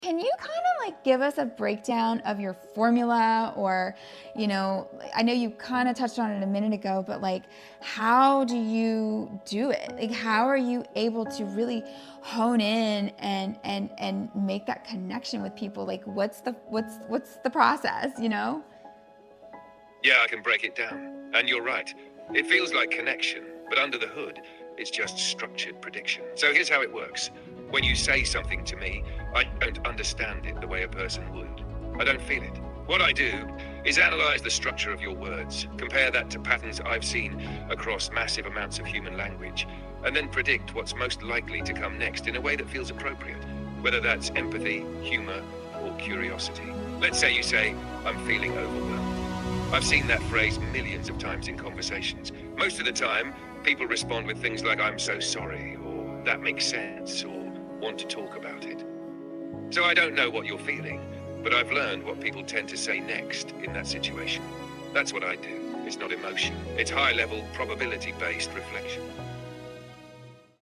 Can you kind of like give us a breakdown of your formula or, you know, I know you kind of touched on it a minute ago, but like how do you do it? Like how are you able to really hone in and and and make that connection with people? Like what's the what's what's the process, you know? Yeah, I can break it down. And you're right. It feels like connection, but under the hood, it's just structured prediction. So here's how it works. When you say something to me, I don't understand it the way a person would. I don't feel it. What I do is analyze the structure of your words, compare that to patterns I've seen across massive amounts of human language, and then predict what's most likely to come next in a way that feels appropriate, whether that's empathy, humor, or curiosity. Let's say you say, I'm feeling overwhelmed. I've seen that phrase millions of times in conversations. Most of the time, people respond with things like, I'm so sorry, or that makes sense, or want to talk about it. So I don't know what you're feeling, but I've learned what people tend to say next in that situation. That's what I do. It's not emotion. It's high-level, probability-based reflection.